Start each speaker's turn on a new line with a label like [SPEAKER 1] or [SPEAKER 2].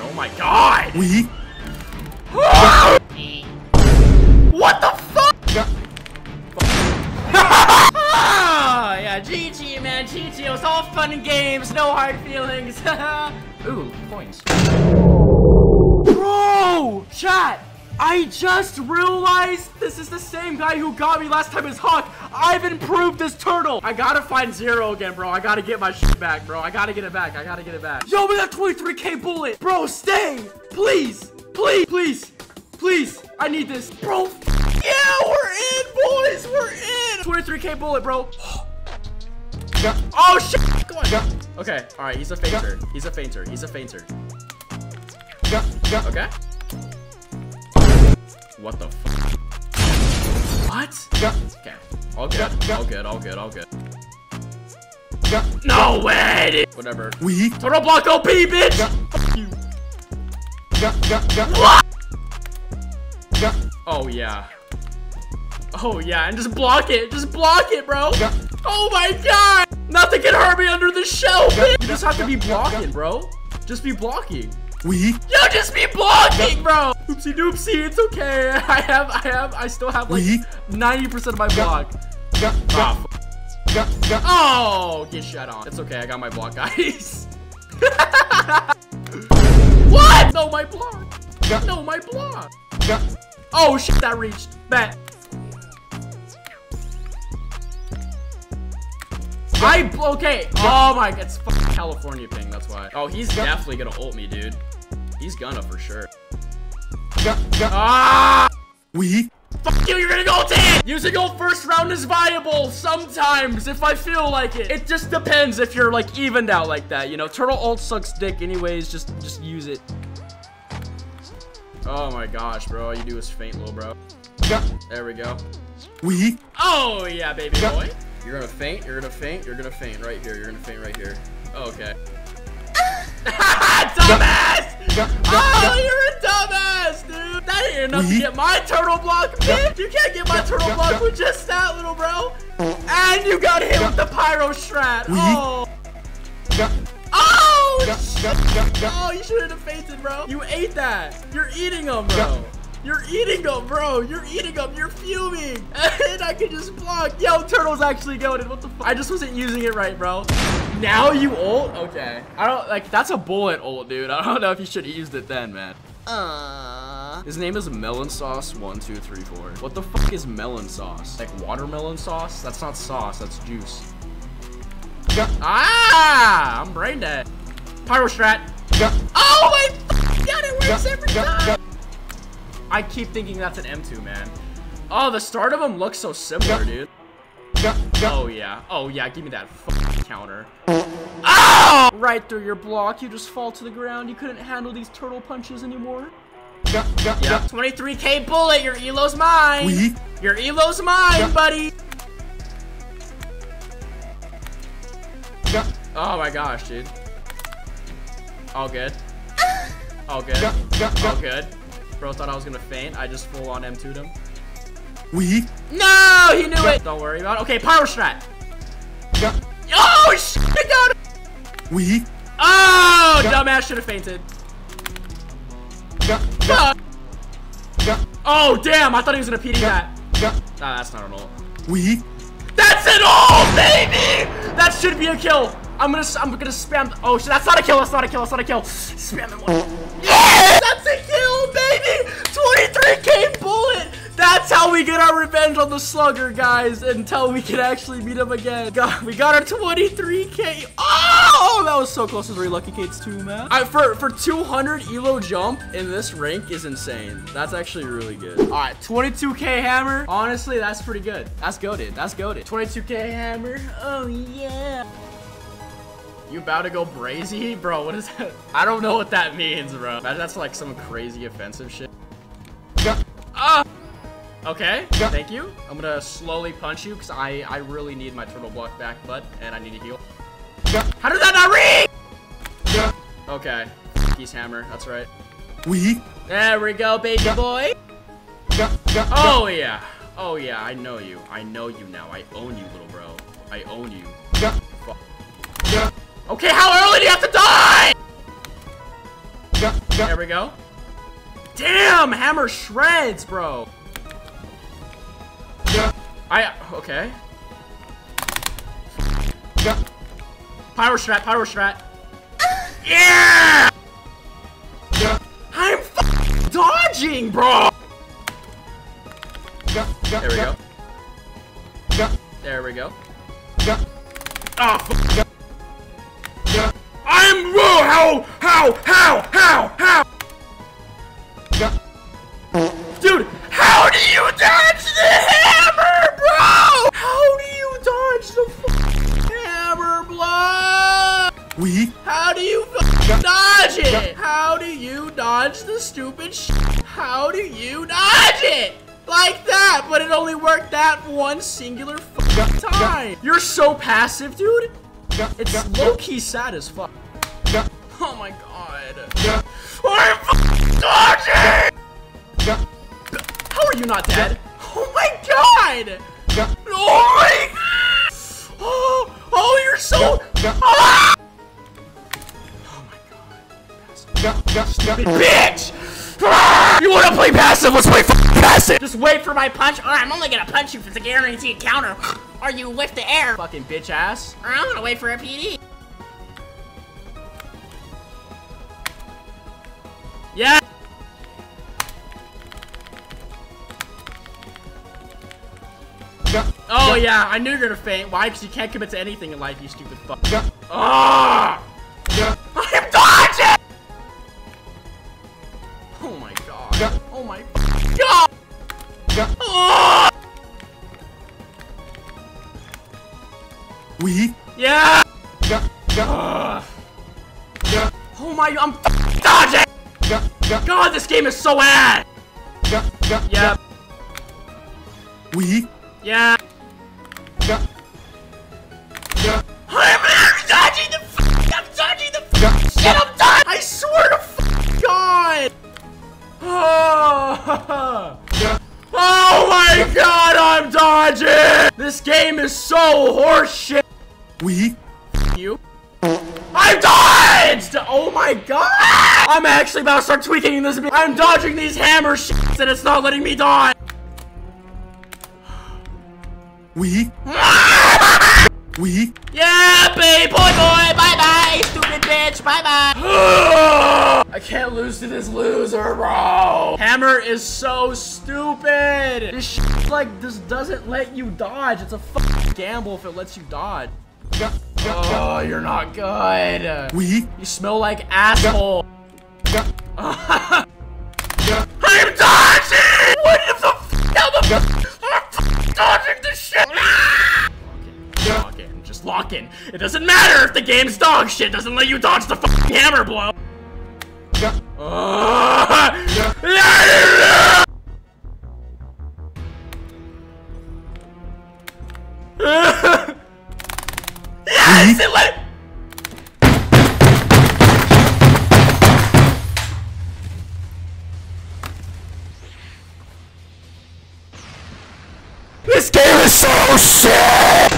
[SPEAKER 1] god, oh my god!
[SPEAKER 2] Oui.
[SPEAKER 1] what the fuck? Ah, yeah, GG, man, GG. It was all fun and games, no hard feelings. Ooh, points. Bro! Chat! I just realized this is the same guy who got me last time as Hawk. I've improved this turtle. I gotta find zero again, bro. I gotta get my shit back, bro. I gotta get it back. I gotta get it back. Yo, we got 23k bullet. Bro, stay. Please. Please. Please. Please. I need this. Bro, yeah, we're in, boys. We're in. 23k bullet, bro. Oh, shit. Come on. Okay. All right. He's a fainter. He's a fainter. He's a fainter. Okay. What the f- What? Okay. All good. All good. All good. All good. No way! Whatever.
[SPEAKER 2] Oui.
[SPEAKER 1] Turtle block OP, bitch! Fuck you. What? Oh, yeah. Oh, yeah. And just block it. Just block it, bro. Oh, my God. Nothing can hurt me under the shell, bitch. You just have to be blocking, bro. Just be blocking.
[SPEAKER 2] Oui.
[SPEAKER 1] Yo, just be blocking, bro. Oopsie doopsie, it's okay. I have, I have, I still have like 90% of my block. Ah, oh, get shut on. It's okay, I got my block, guys. what? No, my block. No, my block. Oh shit, that reached. Bet. I okay. Oh my, it's California ping. That's why. Oh, he's definitely gonna ult me, dude. He's gonna for sure. Ah!
[SPEAKER 2] Oui.
[SPEAKER 1] Fuck you, you're gonna go ult Using ult first round is viable sometimes if I feel like it. It just depends if you're like evened out like that, you know. Turtle ult sucks dick anyways, just just use it. Oh my gosh, bro. All you do is faint, little bro. There we go.
[SPEAKER 2] Oui.
[SPEAKER 1] Oh yeah, baby boy. You're gonna faint, you're gonna faint, you're gonna faint right here, you're gonna faint right here. Oh, okay. dumbass! Oh, you're a dumbass, dude! That ain't enough to get my turtle block, bitch! You can't get my turtle block with just that, little bro! And you got hit with the pyro strat!
[SPEAKER 2] Oui.
[SPEAKER 1] Oh! Oh! shit. Oh, you shouldn't have fainted, bro! You ate that! You're eating them, bro! You're eating them, bro. You're eating them. You're fuming. And I can just block. Yo, turtle's actually going. What the fuck? I just wasn't using it right, bro. Now you ult? Okay. I don't, like, that's a bullet ult, dude. I don't know if you should have used it then, man. Uh. His name is Melon Sauce 1234. What the fuck is melon sauce? Like watermelon sauce? That's not sauce. That's juice. Ah! I'm brain dead. Pyro strat. Oh my fucking god, it works every time! I keep thinking that's an M2, man. Oh, the start of them looks so similar, dude. Oh, yeah. Oh, yeah, give me that fucking counter. Oh! Right through your block, you just fall to the ground. You couldn't handle these turtle punches anymore. Yeah. 23k bullet, your elo's mine.
[SPEAKER 2] Oui.
[SPEAKER 1] Your elo's mine, buddy. Oh my gosh, dude. All good. All good. All good. Bro thought I was gonna faint. I just full on M2'd him.
[SPEAKER 2] Oui.
[SPEAKER 1] No, he knew it. Don't worry about it. Okay, pyro strat. Yeah. Oh shit, I got him.
[SPEAKER 2] Oui.
[SPEAKER 1] Oh, dumbass should have fainted. Fuck. Oh damn, I thought he was gonna PD that. Nah, that's not an ult.
[SPEAKER 2] Oui.
[SPEAKER 1] That's an ult, baby! That should be a kill. I'm gonna, I'm gonna spam. Oh shit, that's not a kill. That's not a kill. That's not a kill. Spam it one. Yes, that's a kill, baby. 23k bullet. That's how we get our revenge on the slugger, guys, until we can actually beat him again. God, we got our 23k. Oh, that was so close to three lucky kids too, man. I, for for 200 elo jump in this rank is insane. That's actually really good. All right, 22k hammer. Honestly, that's pretty good. That's goaded. That's goaded. 22k hammer. Oh yeah. You about to go brazy? Bro, what is that? I don't know what that means, bro. Imagine that's like some crazy offensive shit. Ah! Okay, thank you. I'm gonna slowly punch you because I, I really need my turtle block back, bud, and I need to heal. How did that not ring? Okay, he's hammer, that's right.
[SPEAKER 2] We?
[SPEAKER 1] There we go, baby boy. Oh yeah. Oh yeah, I know you. I know you now. I own you, little bro. I own you. Fuck. Okay, how early do you have to die? There we go. Damn, hammer shreds, bro. I okay. Pyro strat, pyro strat. Yeah! I'm dodging, bro. There we go. There we go. Oh, ah, f I'm whoa, how, how, how, how, how? Dude, how do you dodge the hammer, bro? How do you dodge the hammer, blood?
[SPEAKER 2] We.
[SPEAKER 1] How do you f dodge it? How do you dodge the stupid How do you dodge it? Like that, but it only worked that one singular f time. You're so passive, dude. It's low-key sad as fuck. Oh my god. I'm f dodging! How are you not dead? Oh my god! Oh my god! Oh, oh you're so... Ah! Oh my god. Stupid bitch! Ah! You wanna play passive? Let's play passive! Just wait for my punch, or I'm only gonna punch you if it's a guaranteed counter. Are you with the air. Fucking bitch ass. Or I'm gonna wait for a PD. Yeah! Oh yeah, I knew you were gonna faint. Why? Because you can't commit to anything in life, you stupid fuck. Ah! I'm dodging! Oh my god. Oh my god! Ah!
[SPEAKER 2] We.
[SPEAKER 1] Yeah! Ugh. Oh my, I'm dodging! God, this game is so ass! Yeah,
[SPEAKER 2] We.
[SPEAKER 1] yeah. I'm, I'm dodging the f I'm dodging the f shit, I'm dodging! I swear to f God! Oh. oh my god, I'm dodging! This game is so horseshit!
[SPEAKER 2] We.
[SPEAKER 1] You? I Oh my god! I'm actually about to start tweaking this. I'm dodging these hammer shits and it's not letting me dodge.
[SPEAKER 2] We. We.
[SPEAKER 1] Yeah, babe, boy, boy, bye bye, stupid bitch, bye bye. I can't lose to this loser, bro. Hammer is so stupid. This shit, like, this doesn't let you dodge. It's a gamble if it lets you dodge. Oh, you're not good.
[SPEAKER 2] We.
[SPEAKER 1] You smell like asshole. I'm dodging! What the f- How the f- I'm dodging the shit! Lock in. Just lock in. It doesn't matter if the game's dog shit doesn't let you dodge the fucking hammer blow. Uh, let This game is so shit!